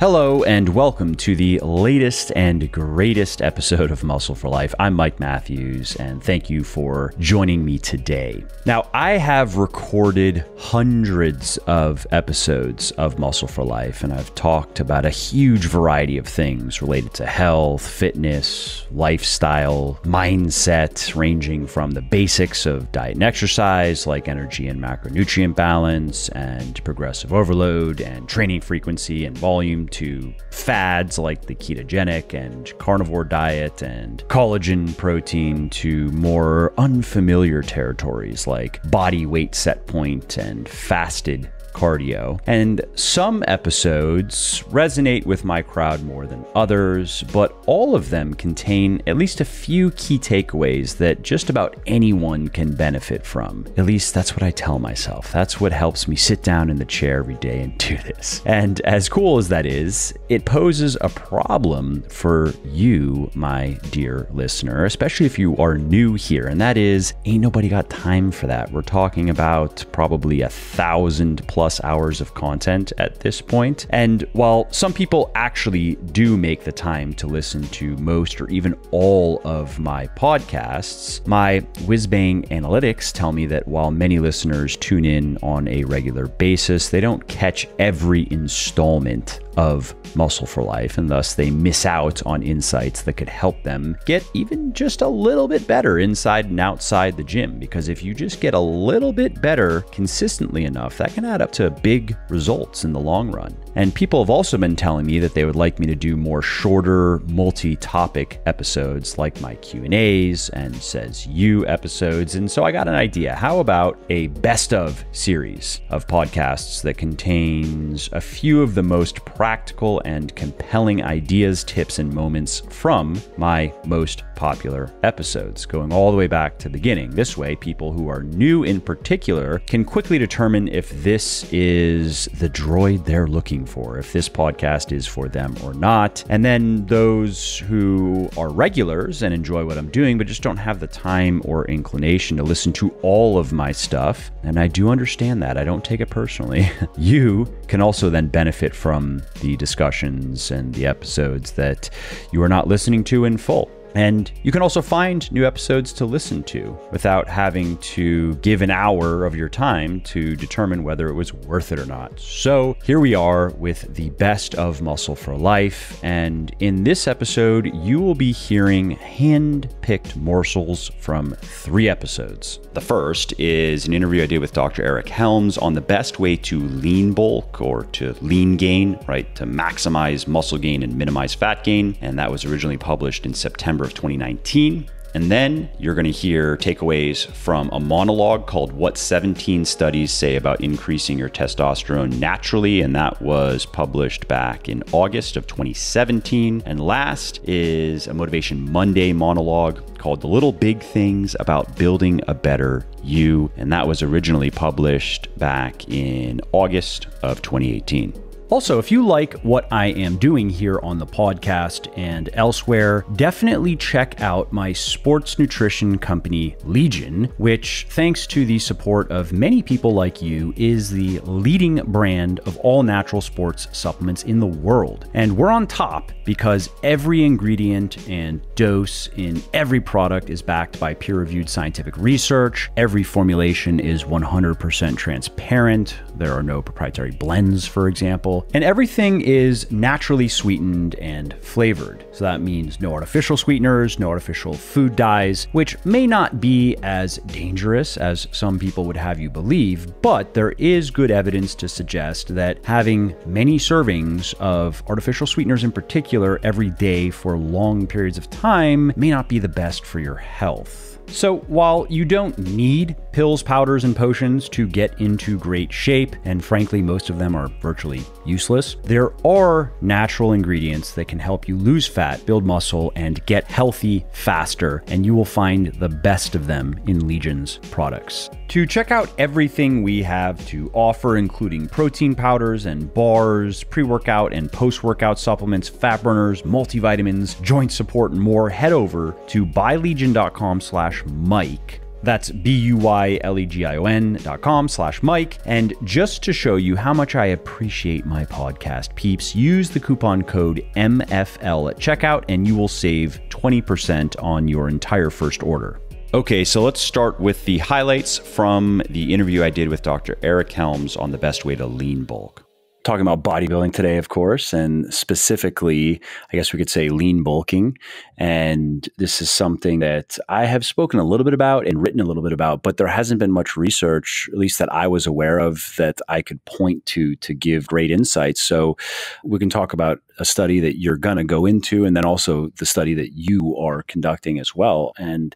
Hello, and welcome to the latest and greatest episode of Muscle for Life. I'm Mike Matthews, and thank you for joining me today. Now, I have recorded hundreds of episodes of Muscle for Life, and I've talked about a huge variety of things related to health, fitness, lifestyle, mindset, ranging from the basics of diet and exercise, like energy and macronutrient balance, and progressive overload, and training frequency and volume to fads like the ketogenic and carnivore diet and collagen protein to more unfamiliar territories like body weight set point and fasted cardio. And some episodes resonate with my crowd more than others, but all of them contain at least a few key takeaways that just about anyone can benefit from. At least that's what I tell myself. That's what helps me sit down in the chair every day and do this. And as cool as that is, it poses a problem for you, my dear listener, especially if you are new here. And that is, ain't nobody got time for that. We're talking about probably a thousand plus plus hours of content at this point. And while some people actually do make the time to listen to most or even all of my podcasts, my whizbang analytics tell me that while many listeners tune in on a regular basis, they don't catch every installment of Muscle for Life, and thus they miss out on insights that could help them get even just a little bit better inside and outside the gym. Because if you just get a little bit better consistently enough, that can add up to big results in the long run. And people have also been telling me that they would like me to do more shorter, multi-topic episodes like my Q&As and says you episodes. And so I got an idea. How about a best of series of podcasts that contains a few of the most practical and compelling ideas, tips, and moments from my most popular episodes, going all the way back to the beginning. This way, people who are new in particular can quickly determine if this is the droid they're looking for, if this podcast is for them or not. And then those who are regulars and enjoy what I'm doing, but just don't have the time or inclination to listen to all of my stuff, and I do understand that. I don't take it personally. you can also then benefit from the discussions and the episodes that you are not listening to in full. And you can also find new episodes to listen to without having to give an hour of your time to determine whether it was worth it or not. So here we are with the best of Muscle for Life. And in this episode, you will be hearing hand picked morsels from three episodes. The first is an interview I did with Dr. Eric Helms on the best way to lean bulk or to lean gain, right? To maximize muscle gain and minimize fat gain. And that was originally published in September of 2019. And then you're going to hear takeaways from a monologue called What 17 Studies Say About Increasing Your Testosterone Naturally. And that was published back in August of 2017. And last is a Motivation Monday monologue called The Little Big Things About Building a Better You. And that was originally published back in August of 2018. Also, if you like what I am doing here on the podcast and elsewhere, definitely check out my sports nutrition company, Legion, which, thanks to the support of many people like you, is the leading brand of all natural sports supplements in the world. And we're on top because every ingredient and dose in every product is backed by peer reviewed scientific research. Every formulation is 100% transparent. There are no proprietary blends, for example and everything is naturally sweetened and flavored. So that means no artificial sweeteners, no artificial food dyes, which may not be as dangerous as some people would have you believe, but there is good evidence to suggest that having many servings of artificial sweeteners in particular every day for long periods of time may not be the best for your health. So, while you don't need pills, powders, and potions to get into great shape, and frankly, most of them are virtually useless, there are natural ingredients that can help you lose fat, build muscle, and get healthy faster, and you will find the best of them in Legion's products. To check out everything we have to offer, including protein powders and bars, pre workout and post workout supplements, fat burners, multivitamins, joint support, and more, head over to buylegion.com slash Mike That's B-U-Y-L-E-G-I-O-N dot com slash Mike. And just to show you how much I appreciate my podcast peeps, use the coupon code MFL at checkout and you will save 20% on your entire first order. Okay, so let's start with the highlights from the interview I did with Dr. Eric Helms on the best way to lean bulk talking about bodybuilding today, of course, and specifically, I guess we could say lean bulking. And this is something that I have spoken a little bit about and written a little bit about, but there hasn't been much research, at least that I was aware of, that I could point to to give great insights. So we can talk about a study that you're going to go into, and then also the study that you are conducting as well. And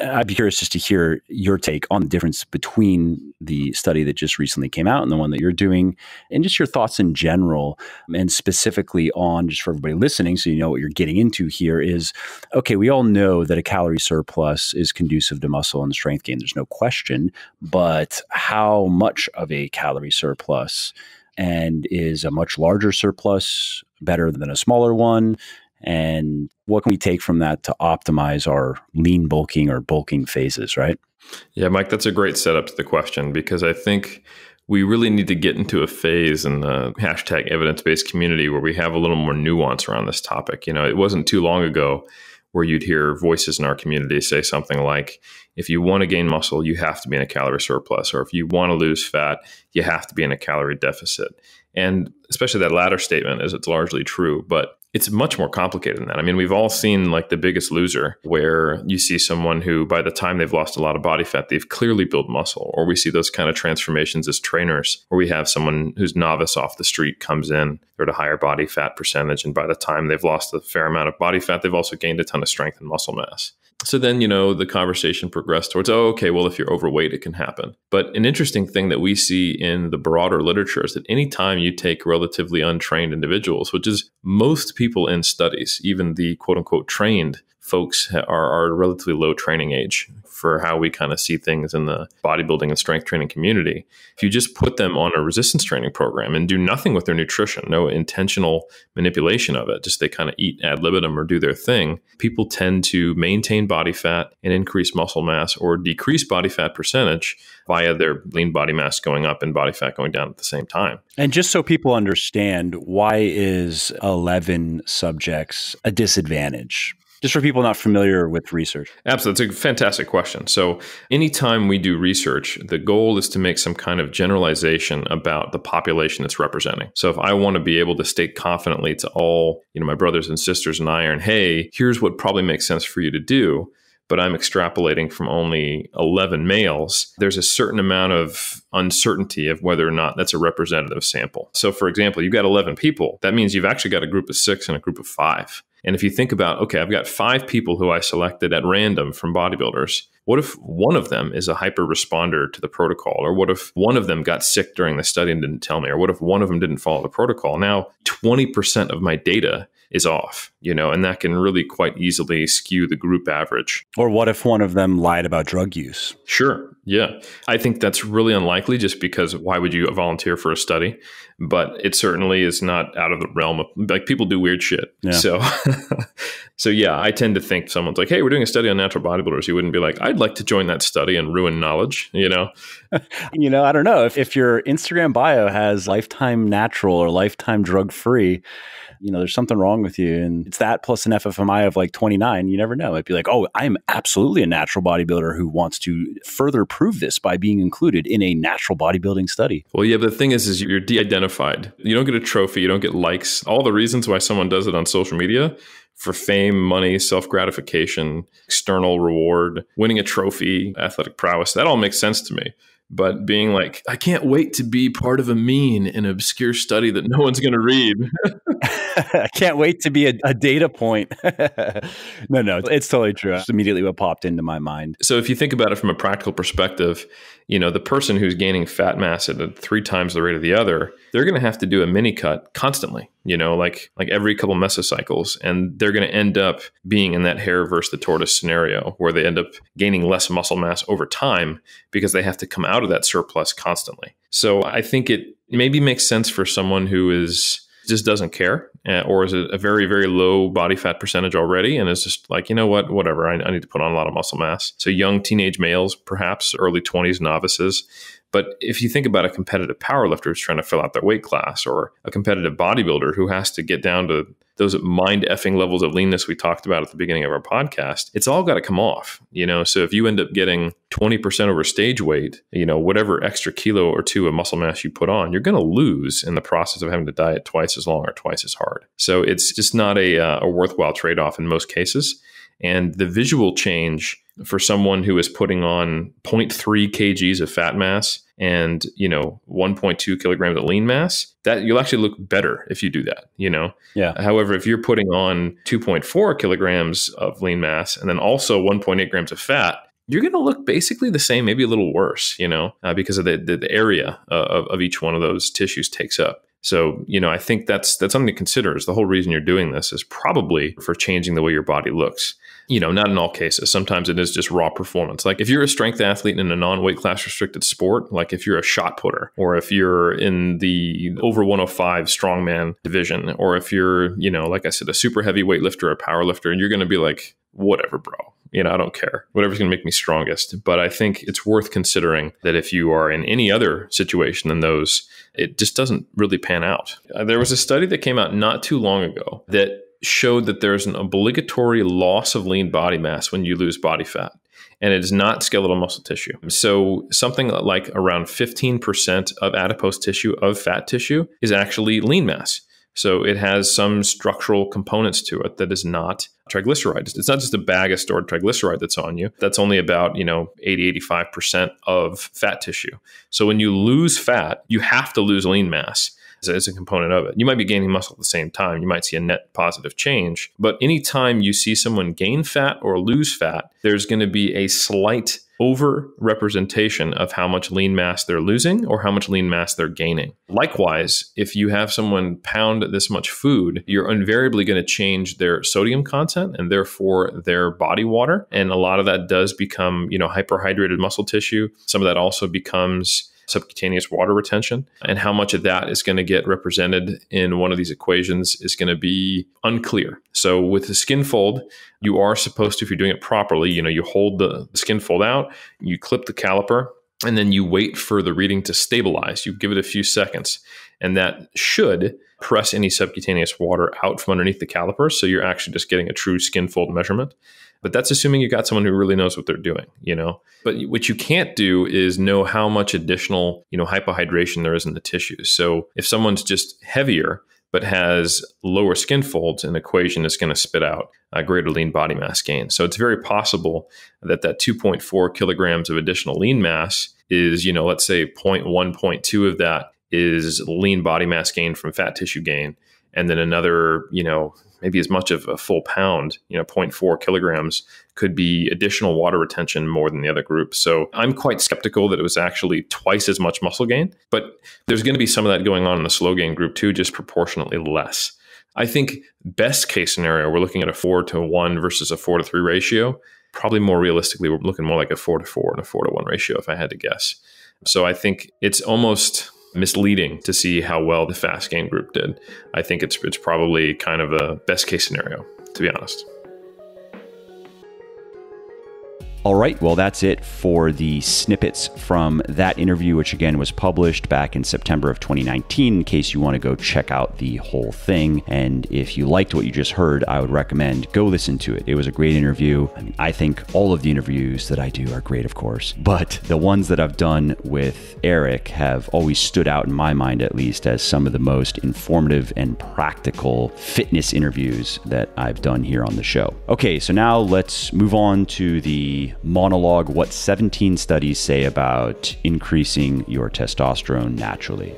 uh, I'd be curious just to hear your take on the difference between the study that just recently came out and the one that you're doing, and just your thoughts in general, and specifically on just for everybody listening, so you know what you're getting into here is okay, we all know that a calorie surplus is conducive to muscle and strength gain. There's no question, but how much of a calorie surplus? And is a much larger surplus better than a smaller one? And what can we take from that to optimize our lean bulking or bulking phases, right? Yeah, Mike, that's a great setup to the question because I think we really need to get into a phase in the hashtag evidence based community where we have a little more nuance around this topic. You know, it wasn't too long ago where you'd hear voices in our community say something like, if you want to gain muscle, you have to be in a calorie surplus, or if you want to lose fat, you have to be in a calorie deficit. And especially that latter statement, is it's largely true, but it's much more complicated than that. I mean, we've all seen like the biggest loser where you see someone who by the time they've lost a lot of body fat, they've clearly built muscle. Or we see those kind of transformations as trainers where we have someone who's novice off the street comes in, they're at a higher body fat percentage. And by the time they've lost a fair amount of body fat, they've also gained a ton of strength and muscle mass. So then, you know, the conversation progressed towards, oh, okay, well, if you're overweight, it can happen. But an interesting thing that we see in the broader literature is that anytime you take relatively untrained individuals, which is most people in studies, even the quote unquote trained folks are, are relatively low training age for how we kind of see things in the bodybuilding and strength training community. If you just put them on a resistance training program and do nothing with their nutrition, no intentional manipulation of it, just they kind of eat ad libitum or do their thing, people tend to maintain body fat and increase muscle mass or decrease body fat percentage via their lean body mass going up and body fat going down at the same time. And just so people understand, why is 11 subjects a disadvantage? Just for people not familiar with research? Absolutely. It's a fantastic question. So, anytime we do research, the goal is to make some kind of generalization about the population it's representing. So, if I want to be able to state confidently to all, you know, my brothers and sisters in iron, hey, here's what probably makes sense for you to do, but I'm extrapolating from only 11 males, there's a certain amount of uncertainty of whether or not that's a representative sample. So, for example, you've got 11 people. That means you've actually got a group of six and a group of five. And if you think about, okay, I've got five people who I selected at random from bodybuilders. What if one of them is a hyper responder to the protocol? Or what if one of them got sick during the study and didn't tell me? Or what if one of them didn't follow the protocol? Now, 20% of my data is off, you know, and that can really quite easily skew the group average. Or what if one of them lied about drug use? Sure. Yeah. I think that's really unlikely just because why would you volunteer for a study? But it certainly is not out of the realm of like people do weird shit. Yeah. So so yeah, I tend to think someone's like, "Hey, we're doing a study on natural bodybuilders." You wouldn't be like, "I'd like to join that study and ruin knowledge," you know. you know, I don't know if if your Instagram bio has lifetime natural or lifetime drug free, you know, there's something wrong with you. And it's that plus an FFMI of like 29. You never know. It'd be like, oh, I'm absolutely a natural bodybuilder who wants to further prove this by being included in a natural bodybuilding study. Well, yeah, but the thing is, is you're de-identified. You don't get a trophy. You don't get likes. All the reasons why someone does it on social media for fame, money, self gratification, external reward, winning a trophy, athletic prowess, that all makes sense to me but being like, I can't wait to be part of a mean and obscure study that no one's going to read. I can't wait to be a, a data point. no, no, it's totally true. It's immediately what popped into my mind. So if you think about it from a practical perspective, you know, the person who's gaining fat mass at three times the rate of the other, they're going to have to do a mini cut constantly, you know, like like every couple mesocycles, and they're going to end up being in that hare versus the tortoise scenario where they end up gaining less muscle mass over time because they have to come out of that surplus constantly. So I think it maybe makes sense for someone who is just doesn't care, uh, or is it a very very low body fat percentage already, and is just like you know what, whatever, I, I need to put on a lot of muscle mass. So young teenage males, perhaps early twenties novices. But if you think about a competitive powerlifter who's trying to fill out their weight class, or a competitive bodybuilder who has to get down to those mind effing levels of leanness we talked about at the beginning of our podcast, it's all got to come off, you know. So if you end up getting 20% over stage weight, you know, whatever extra kilo or two of muscle mass you put on, you're going to lose in the process of having to diet twice as long or twice as hard. So it's just not a, uh, a worthwhile trade off in most cases. And the visual change for someone who is putting on 0.3 kgs of fat mass and you know 1.2 kilograms of lean mass that you'll actually look better if you do that you know? Yeah. However if you're putting on 2.4 kilograms of lean mass and then also 1.8 grams of fat you're going to look basically the same maybe a little worse you know uh, because of the, the, the area uh, of, of each one of those tissues takes up so, you know, I think that's that's something to consider. Is the whole reason you're doing this is probably for changing the way your body looks. You know, not in all cases. Sometimes it is just raw performance. Like if you're a strength athlete in a non-weight class restricted sport, like if you're a shot putter, or if you're in the over 105 strongman division, or if you're, you know, like I said, a super heavy weightlifter, or a power lifter, and you're going to be like, whatever, bro. You know, I don't care. Whatever's going to make me strongest. But I think it's worth considering that if you are in any other situation than those, it just doesn't really pan out. Uh, there was a study that came out not too long ago that showed that there's an obligatory loss of lean body mass when you lose body fat. And it is not skeletal muscle tissue. So, something like around 15% of adipose tissue, of fat tissue, is actually lean mass. So it has some structural components to it that is not triglycerides. It's not just a bag of stored triglyceride that's on you. That's only about, you know, 80, 85% of fat tissue. So when you lose fat, you have to lose lean mass as a component of it. You might be gaining muscle at the same time. You might see a net positive change. But anytime you see someone gain fat or lose fat, there's going to be a slight over representation of how much lean mass they're losing or how much lean mass they're gaining. Likewise, if you have someone pound this much food, you're invariably going to change their sodium content and therefore their body water. And a lot of that does become, you know, hyperhydrated muscle tissue. Some of that also becomes subcutaneous water retention. And how much of that is going to get represented in one of these equations is going to be unclear. So with the skin fold, you are supposed to, if you're doing it properly, you know, you hold the skin fold out, you clip the caliper, and then you wait for the reading to stabilize. You give it a few seconds, and that should press any subcutaneous water out from underneath the caliper. So you're actually just getting a true skin fold measurement. But that's assuming you got someone who really knows what they're doing, you know. But what you can't do is know how much additional, you know, hypohydration there is in the tissues. So if someone's just heavier but has lower skin folds, an equation is going to spit out a greater lean body mass gain. So it's very possible that that 2.4 kilograms of additional lean mass is, you know, let's say 0.1, 0.2 of that is lean body mass gain from fat tissue gain. And then another, you know, maybe as much of a full pound, you know, 0.4 kilograms could be additional water retention more than the other group. So I'm quite skeptical that it was actually twice as much muscle gain, but there's going to be some of that going on in the slow gain group too, just proportionately less. I think best case scenario, we're looking at a four to one versus a four to three ratio. Probably more realistically, we're looking more like a four to four and a four to one ratio, if I had to guess. So I think it's almost misleading to see how well the fast game group did. I think it's it's probably kind of a best case scenario, to be honest. All right, well, that's it for the snippets from that interview, which again was published back in September of 2019, in case you want to go check out the whole thing. And if you liked what you just heard, I would recommend go listen to it. It was a great interview. I mean, I think all of the interviews that I do are great, of course, but the ones that I've done with Eric have always stood out in my mind, at least, as some of the most informative and practical fitness interviews that I've done here on the show. Okay, so now let's move on to the monologue What 17 Studies Say About Increasing Your Testosterone Naturally.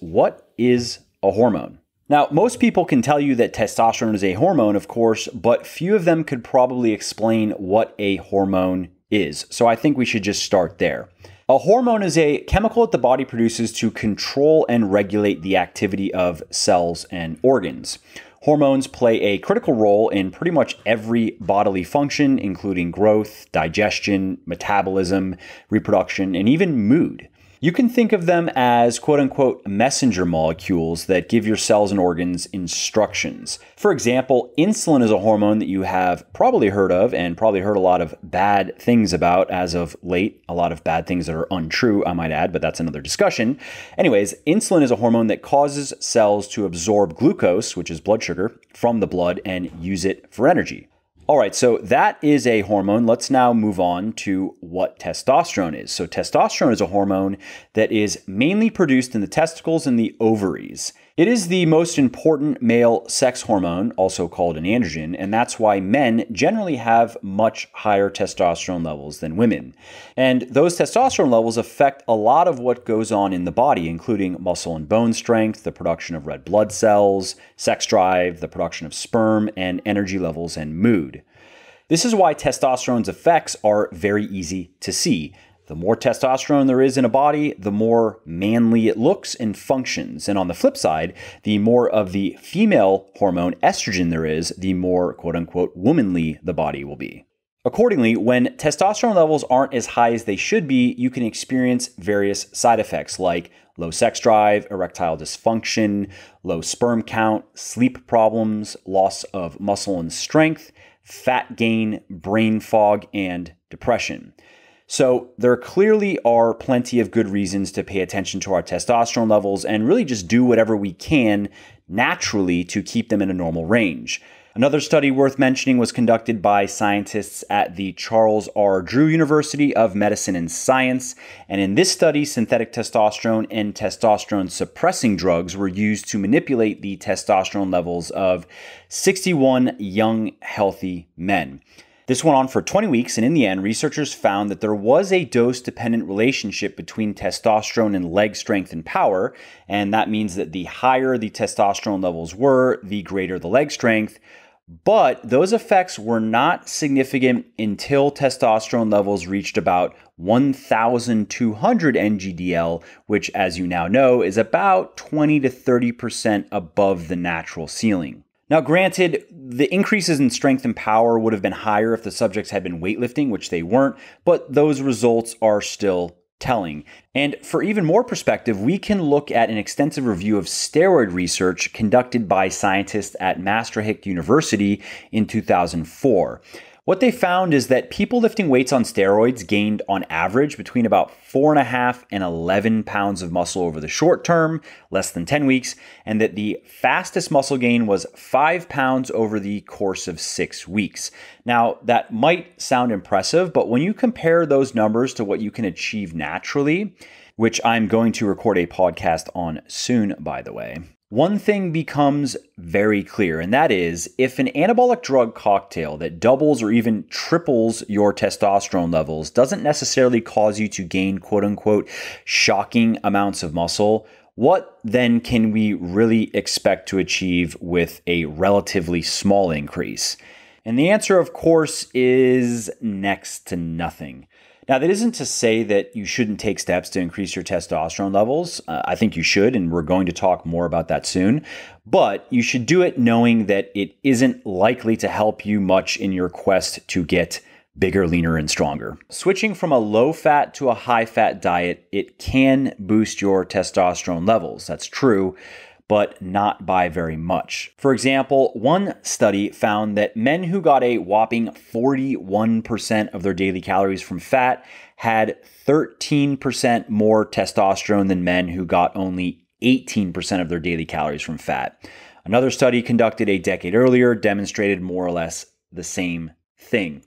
What is a hormone? Now, most people can tell you that testosterone is a hormone, of course, but few of them could probably explain what a hormone is. So I think we should just start there. A hormone is a chemical that the body produces to control and regulate the activity of cells and organs. Hormones play a critical role in pretty much every bodily function, including growth, digestion, metabolism, reproduction, and even mood. You can think of them as quote unquote messenger molecules that give your cells and organs instructions. For example, insulin is a hormone that you have probably heard of and probably heard a lot of bad things about as of late. A lot of bad things that are untrue, I might add, but that's another discussion. Anyways, insulin is a hormone that causes cells to absorb glucose, which is blood sugar, from the blood and use it for energy. All right, so that is a hormone. Let's now move on to what testosterone is. So, testosterone is a hormone that is mainly produced in the testicles and the ovaries. It is the most important male sex hormone, also called an androgen, and that's why men generally have much higher testosterone levels than women. And those testosterone levels affect a lot of what goes on in the body, including muscle and bone strength, the production of red blood cells, sex drive, the production of sperm, and energy levels and mood. This is why testosterone's effects are very easy to see. The more testosterone there is in a body, the more manly it looks and functions. And on the flip side, the more of the female hormone estrogen there is, the more quote unquote womanly the body will be. Accordingly, when testosterone levels aren't as high as they should be, you can experience various side effects like low sex drive, erectile dysfunction, low sperm count, sleep problems, loss of muscle and strength, fat gain, brain fog, and depression. So, there clearly are plenty of good reasons to pay attention to our testosterone levels and really just do whatever we can naturally to keep them in a normal range. Another study worth mentioning was conducted by scientists at the Charles R. Drew University of Medicine and Science. And in this study, synthetic testosterone and testosterone suppressing drugs were used to manipulate the testosterone levels of 61 young, healthy men. This went on for 20 weeks, and in the end, researchers found that there was a dose dependent relationship between testosterone and leg strength and power. And that means that the higher the testosterone levels were, the greater the leg strength. But those effects were not significant until testosterone levels reached about 1,200 NGDL, which, as you now know, is about 20 to 30% above the natural ceiling. Now, granted, the increases in strength and power would have been higher if the subjects had been weightlifting, which they weren't, but those results are still telling. And for even more perspective, we can look at an extensive review of steroid research conducted by scientists at Maastricht University in 2004. What they found is that people lifting weights on steroids gained on average between about four and a half and 11 pounds of muscle over the short term, less than 10 weeks, and that the fastest muscle gain was five pounds over the course of six weeks. Now, that might sound impressive, but when you compare those numbers to what you can achieve naturally, which I'm going to record a podcast on soon, by the way, one thing becomes very clear, and that is if an anabolic drug cocktail that doubles or even triples your testosterone levels doesn't necessarily cause you to gain quote unquote shocking amounts of muscle, what then can we really expect to achieve with a relatively small increase? And the answer, of course, is next to nothing. Now, that isn't to say that you shouldn't take steps to increase your testosterone levels. Uh, I think you should, and we're going to talk more about that soon. But you should do it knowing that it isn't likely to help you much in your quest to get bigger, leaner, and stronger. Switching from a low fat to a high fat diet, it can boost your testosterone levels. That's true but not by very much. For example, one study found that men who got a whopping 41% of their daily calories from fat had 13% more testosterone than men who got only 18% of their daily calories from fat. Another study conducted a decade earlier demonstrated more or less the same thing.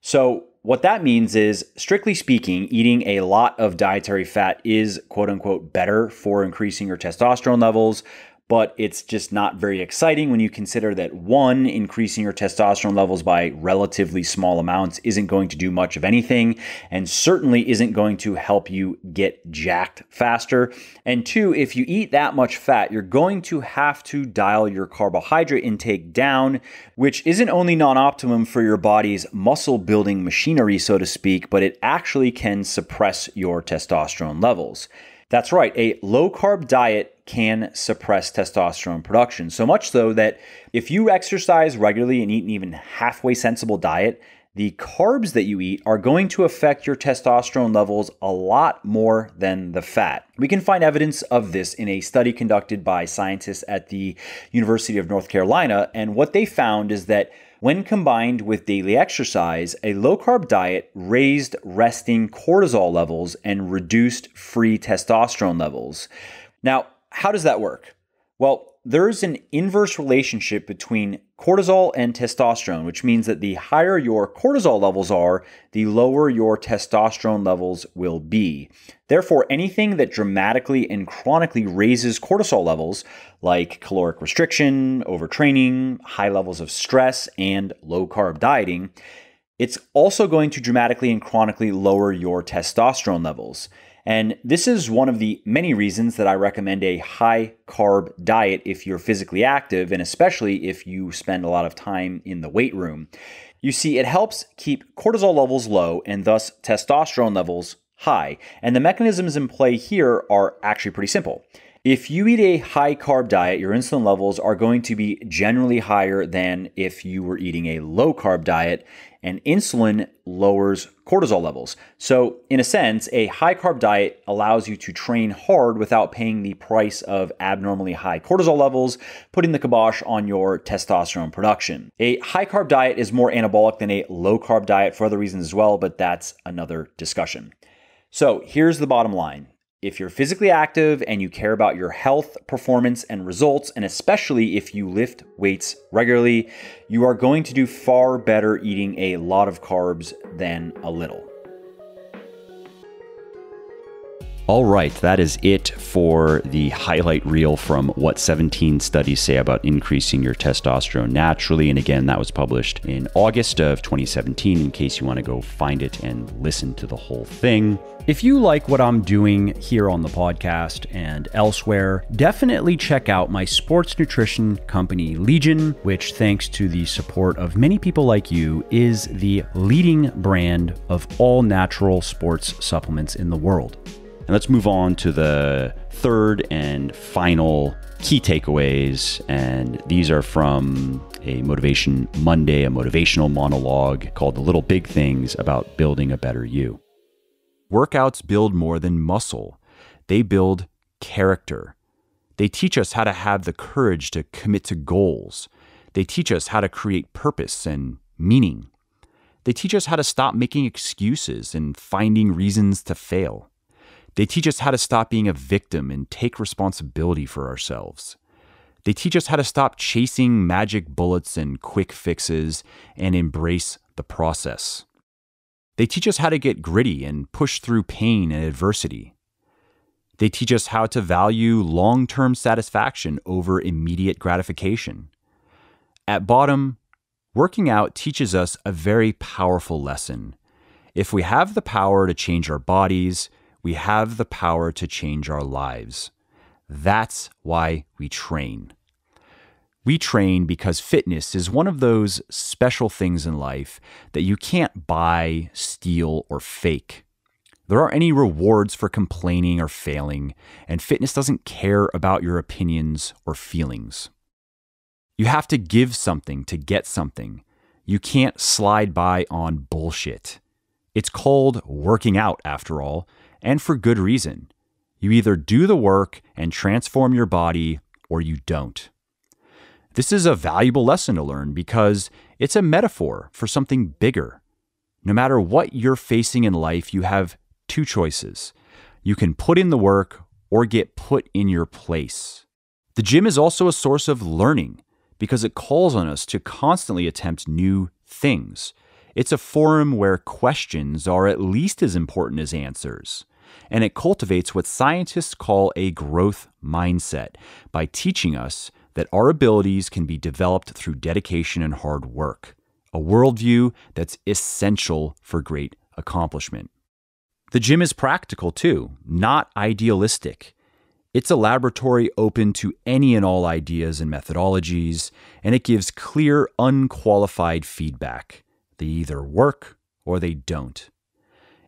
So, what that means is, strictly speaking, eating a lot of dietary fat is quote unquote better for increasing your testosterone levels, but it's just not very exciting when you consider that one, increasing your testosterone levels by relatively small amounts isn't going to do much of anything, and certainly isn't going to help you get jacked faster. And two, if you eat that much fat, you're going to have to dial your carbohydrate intake down, which isn't only non optimum for your body's muscle building machinery, so to speak, but it actually can suppress your testosterone levels. That's right, a low carb diet can suppress testosterone production. So much so that if you exercise regularly and eat an even halfway sensible diet, the carbs that you eat are going to affect your testosterone levels a lot more than the fat. We can find evidence of this in a study conducted by scientists at the University of North Carolina, and what they found is that when combined with daily exercise, a low carb diet raised resting cortisol levels and reduced free testosterone levels. Now, how does that work? Well, there's an inverse relationship between cortisol and testosterone, which means that the higher your cortisol levels are, the lower your testosterone levels will be. Therefore, anything that dramatically and chronically raises cortisol levels, like caloric restriction, overtraining, high levels of stress, and low carb dieting, it's also going to dramatically and chronically lower your testosterone levels. And this is one of the many reasons that I recommend a high carb diet if you're physically active, and especially if you spend a lot of time in the weight room. You see, it helps keep cortisol levels low and thus testosterone levels high. And the mechanisms in play here are actually pretty simple. If you eat a high carb diet, your insulin levels are going to be generally higher than if you were eating a low carb diet, and insulin lowers cortisol levels. So, in a sense, a high carb diet allows you to train hard without paying the price of abnormally high cortisol levels, putting the kibosh on your testosterone production. A high carb diet is more anabolic than a low carb diet for other reasons as well, but that's another discussion. So, here's the bottom line if you're physically active and you care about your health, performance, and results, and especially if you lift weights regularly, you are going to do far better eating a lot of carbs than a little. All right, that is it for the highlight reel from what 17 studies say about increasing your testosterone naturally. And again, that was published in August of 2017 in case you want to go find it and listen to the whole thing. If you like what I'm doing here on the podcast and elsewhere, definitely check out my sports nutrition company, Legion, which, thanks to the support of many people like you, is the leading brand of all natural sports supplements in the world. And let's move on to the third and final key takeaways. And these are from a Motivation Monday, a motivational monologue called The Little Big Things About Building a Better You. Workouts build more than muscle, they build character. They teach us how to have the courage to commit to goals. They teach us how to create purpose and meaning. They teach us how to stop making excuses and finding reasons to fail. They teach us how to stop being a victim and take responsibility for ourselves. They teach us how to stop chasing magic bullets and quick fixes and embrace the process. They teach us how to get gritty and push through pain and adversity. They teach us how to value long term satisfaction over immediate gratification. At bottom, working out teaches us a very powerful lesson. If we have the power to change our bodies, we have the power to change our lives. That's why we train. We train because fitness is one of those special things in life that you can't buy, steal, or fake. There aren't any rewards for complaining or failing, and fitness doesn't care about your opinions or feelings. You have to give something to get something. You can't slide by on bullshit. It's called working out, after all, and for good reason. You either do the work and transform your body or you don't. This is a valuable lesson to learn because it's a metaphor for something bigger. No matter what you're facing in life, you have two choices. You can put in the work or get put in your place. The gym is also a source of learning because it calls on us to constantly attempt new things. It's a forum where questions are at least as important as answers and it cultivates what scientists call a growth mindset by teaching us that our abilities can be developed through dedication and hard work, a worldview that's essential for great accomplishment. The gym is practical too, not idealistic. It's a laboratory open to any and all ideas and methodologies, and it gives clear, unqualified feedback. They either work or they don't.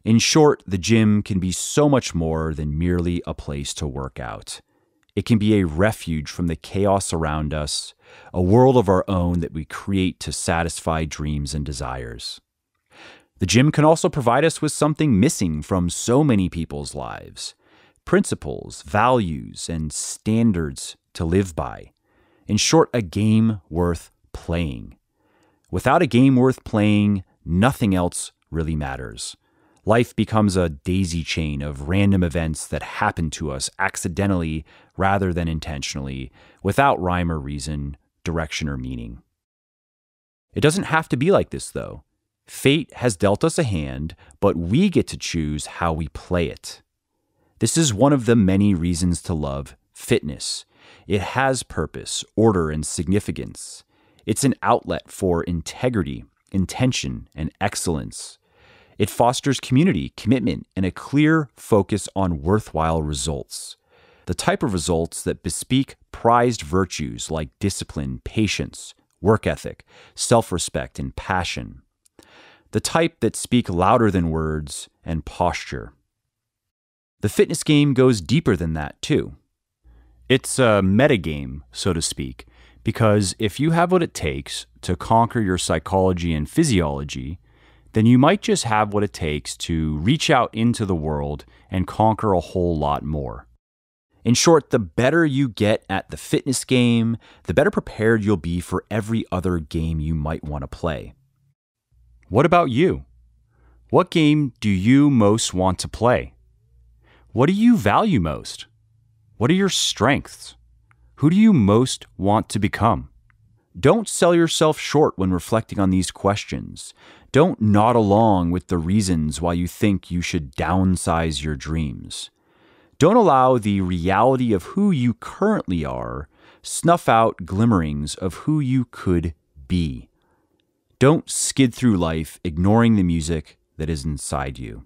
In short, the gym can be so much more than merely a place to work out. It can be a refuge from the chaos around us, a world of our own that we create to satisfy dreams and desires. The gym can also provide us with something missing from so many people's lives principles, values, and standards to live by. In short, a game worth playing. Without a game worth playing, nothing else really matters. Life becomes a daisy chain of random events that happen to us accidentally rather than intentionally, without rhyme or reason, direction or meaning. It doesn't have to be like this, though. Fate has dealt us a hand, but we get to choose how we play it. This is one of the many reasons to love fitness. It has purpose, order, and significance. It's an outlet for integrity, intention, and excellence. It fosters community, commitment, and a clear focus on worthwhile results. The type of results that bespeak prized virtues like discipline, patience, work ethic, self respect, and passion. The type that speak louder than words and posture. The fitness game goes deeper than that, too. It's a metagame, so to speak, because if you have what it takes to conquer your psychology and physiology, then you might just have what it takes to reach out into the world and conquer a whole lot more. In short, the better you get at the fitness game, the better prepared you'll be for every other game you might want to play. What about you? What game do you most want to play? What do you value most? What are your strengths? Who do you most want to become? Don't sell yourself short when reflecting on these questions. Don't nod along with the reasons why you think you should downsize your dreams. Don't allow the reality of who you currently are snuff out glimmerings of who you could be. Don't skid through life ignoring the music that is inside you.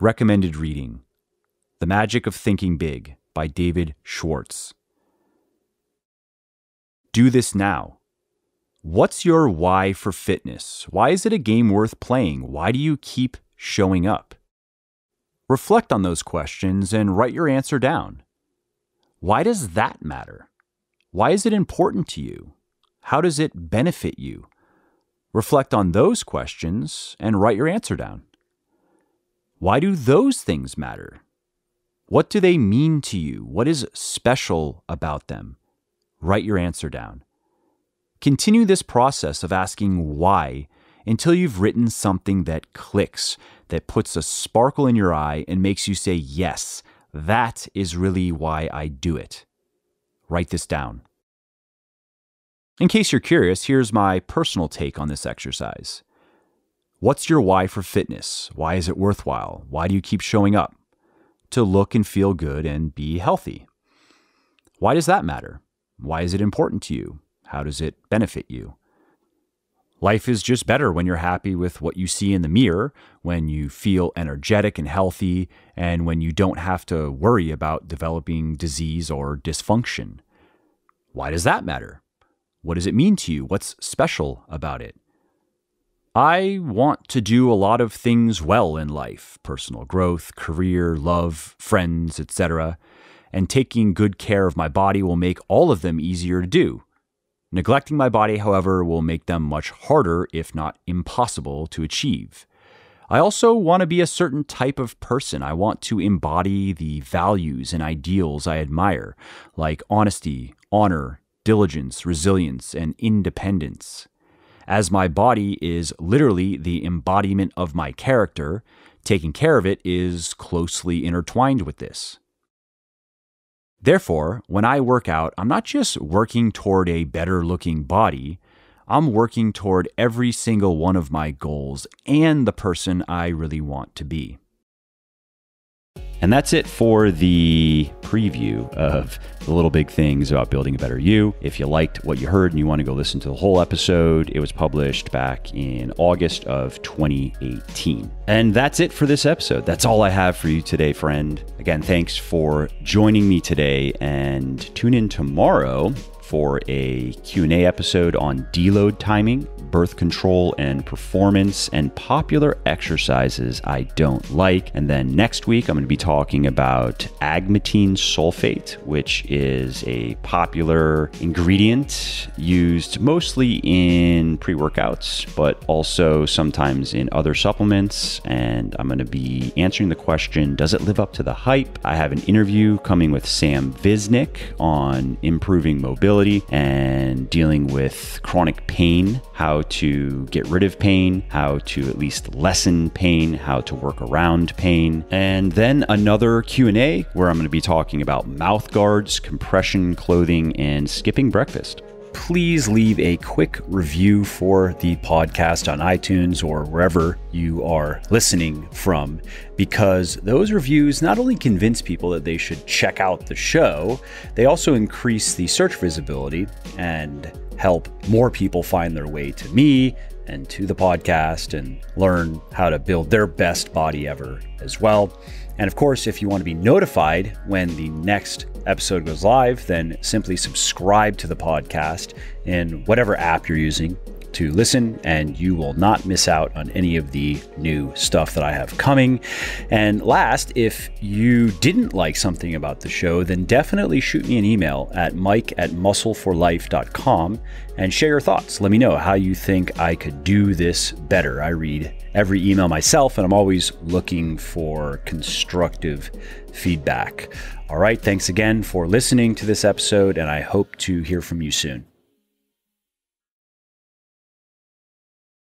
Recommended reading The Magic of Thinking Big by David Schwartz. Do this now. What's your why for fitness? Why is it a game worth playing? Why do you keep showing up? Reflect on those questions and write your answer down. Why does that matter? Why is it important to you? How does it benefit you? Reflect on those questions and write your answer down. Why do those things matter? What do they mean to you? What is special about them? Write your answer down. Continue this process of asking why until you've written something that clicks, that puts a sparkle in your eye and makes you say, Yes, that is really why I do it. Write this down. In case you're curious, here's my personal take on this exercise. What's your why for fitness? Why is it worthwhile? Why do you keep showing up? To look and feel good and be healthy. Why does that matter? Why is it important to you? How does it benefit you? Life is just better when you're happy with what you see in the mirror, when you feel energetic and healthy, and when you don't have to worry about developing disease or dysfunction. Why does that matter? What does it mean to you? What's special about it? I want to do a lot of things well in life personal growth, career, love, friends, etc. And taking good care of my body will make all of them easier to do. Neglecting my body, however, will make them much harder, if not impossible, to achieve. I also want to be a certain type of person. I want to embody the values and ideals I admire, like honesty, honor, diligence, resilience, and independence. As my body is literally the embodiment of my character, taking care of it is closely intertwined with this. Therefore, when I work out, I'm not just working toward a better looking body, I'm working toward every single one of my goals and the person I really want to be. And that's it for the preview of the little big things about building a better you. If you liked what you heard and you want to go listen to the whole episode, it was published back in August of 2018. And that's it for this episode. That's all I have for you today, friend. Again, thanks for joining me today and tune in tomorrow for a Q&A episode on deload timing birth control and performance, and popular exercises I don't like. And then next week, I'm going to be talking about agmatine sulfate, which is a popular ingredient used mostly in pre workouts, but also sometimes in other supplements. And I'm going to be answering the question Does it live up to the hype? I have an interview coming with Sam Visnic on improving mobility and dealing with chronic pain, how to get rid of pain, how to at least lessen pain, how to work around pain, and then another Q&A where I'm going to be talking about mouth guards, compression clothing, and skipping breakfast please leave a quick review for the podcast on iTunes or wherever you are listening from, because those reviews not only convince people that they should check out the show, they also increase the search visibility and help more people find their way to me and to the podcast and learn how to build their best body ever as well. And of course, if you want to be notified when the next episode goes live, then simply subscribe to the podcast in whatever app you're using to listen, and you will not miss out on any of the new stuff that I have coming. And last, if you didn't like something about the show, then definitely shoot me an email at mike at muscleforlife.com and share your thoughts. Let me know how you think I could do this better. I read every email myself, and I'm always looking for constructive feedback. All right, thanks again for listening to this episode, and I hope to hear from you soon.